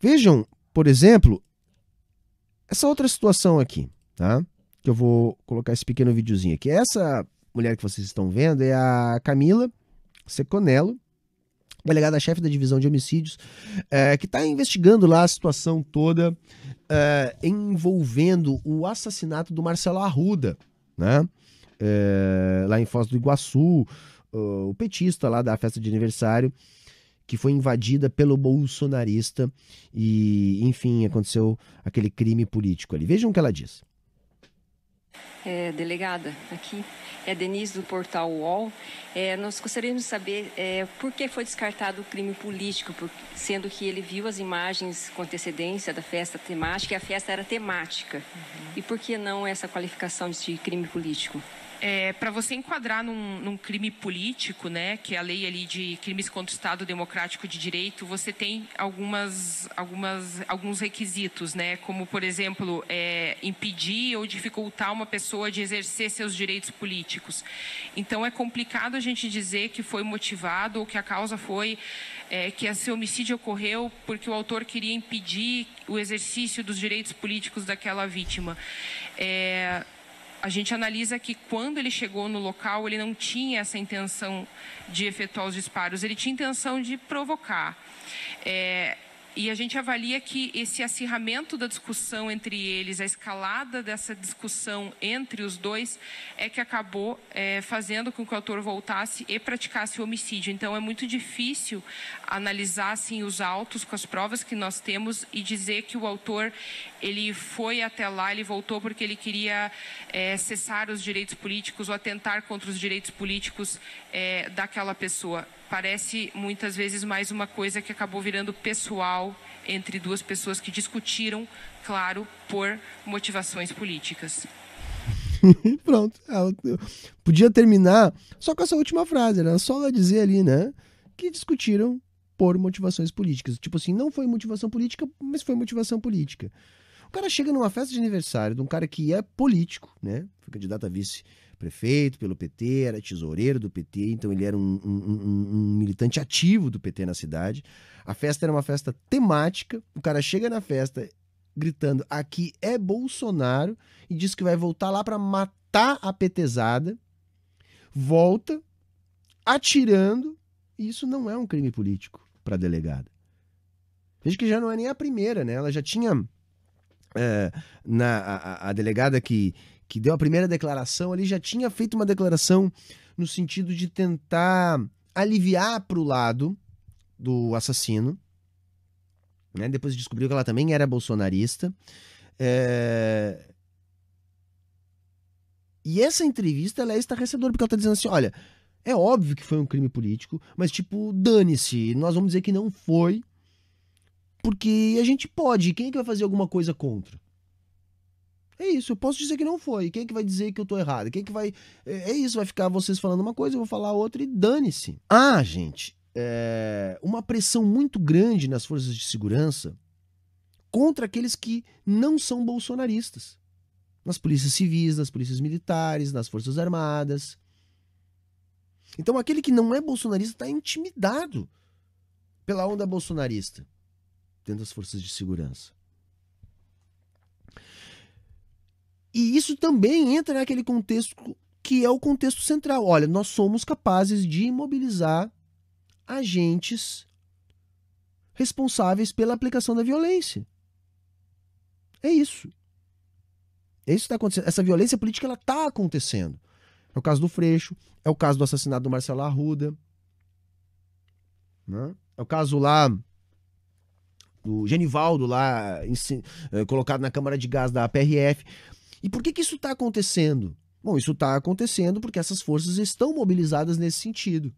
Vejam, por exemplo, essa outra situação aqui, tá? Que eu vou colocar esse pequeno videozinho aqui. Essa mulher que vocês estão vendo é a Camila Seconello, delegada-chefe da divisão de homicídios, é, que está investigando lá a situação toda é, envolvendo o assassinato do Marcelo Arruda, né? É, lá em Foz do Iguaçu, o petista lá da festa de aniversário, que foi invadida pelo bolsonarista e, enfim, aconteceu aquele crime político ali. Vejam o que ela diz. É, delegada, aqui é Denise do portal UOL. É, nós gostaríamos de saber é, por que foi descartado o crime político, por, sendo que ele viu as imagens com antecedência da festa temática e a festa era temática. Uhum. E por que não essa qualificação de crime político? É, para você enquadrar num, num, crime político, né, que é a lei ali de crimes contra o Estado Democrático de Direito, você tem algumas, algumas, alguns requisitos, né, como por exemplo é, impedir ou dificultar uma pessoa de exercer seus direitos políticos. Então é complicado a gente dizer que foi motivado ou que a causa foi é, que esse homicídio ocorreu porque o autor queria impedir o exercício dos direitos políticos daquela vítima. É, a gente analisa que quando ele chegou no local, ele não tinha essa intenção de efetuar os disparos, ele tinha intenção de provocar. É, e a gente avalia que esse acirramento da discussão entre eles, a escalada dessa discussão entre os dois, é que acabou é, fazendo com que o autor voltasse e praticasse o homicídio. Então, é muito difícil analisar assim, os autos com as provas que nós temos e dizer que o autor ele foi até lá, ele voltou porque ele queria é, cessar os direitos políticos ou atentar contra os direitos políticos é, daquela pessoa parece muitas vezes mais uma coisa que acabou virando pessoal entre duas pessoas que discutiram, claro, por motivações políticas. Pronto. Podia terminar só com essa última frase, era só ela dizer ali, né? Que discutiram por motivações políticas. Tipo assim, não foi motivação política, mas foi motivação política. O cara chega numa festa de aniversário de um cara que é político, né? Foi candidato a vice prefeito pelo PT, era tesoureiro do PT, então ele era um, um, um, militante ativo do PT na cidade. A festa era uma festa temática. O cara chega na festa gritando: aqui é Bolsonaro, e diz que vai voltar lá para matar a petezada. Volta atirando, e isso não é um crime político para delegada. Veja que já não é nem a primeira, né? Ela já tinha. É, na, a, a delegada que, que deu a primeira declaração, ele já tinha feito uma declaração no sentido de tentar aliviar para o lado do assassino. Né? Depois descobriu que ela também era bolsonarista. É... E essa entrevista é estarrecedora, porque ela está dizendo assim: olha, é óbvio que foi um crime político, mas tipo, dane-se, nós vamos dizer que não foi, porque a gente pode. Quem é que vai fazer alguma coisa contra? É isso, eu posso dizer que não foi. Quem é que vai dizer que eu tô errado? Quem é que vai. É, é isso, vai ficar vocês falando uma coisa, eu vou falar outra e dane-se. Ah, gente, é... uma pressão muito grande nas forças de segurança contra aqueles que não são bolsonaristas. Nas polícias civis, nas polícias militares, nas forças armadas. Então aquele que não é bolsonarista está intimidado pela onda bolsonarista dentro das forças de segurança. E isso também entra naquele contexto que é o contexto central. Olha, nós somos capazes de imobilizar agentes responsáveis pela aplicação da violência. É isso. É isso que está acontecendo. Essa violência política ela está acontecendo. É o caso do Freixo, é o caso do assassinato do Marcelo Arruda, né? é o caso lá do Genivaldo lá eh, colocado na câmara de gás da PRF. E por que, que isso está acontecendo? Bom, isso está acontecendo porque essas forças estão mobilizadas nesse sentido.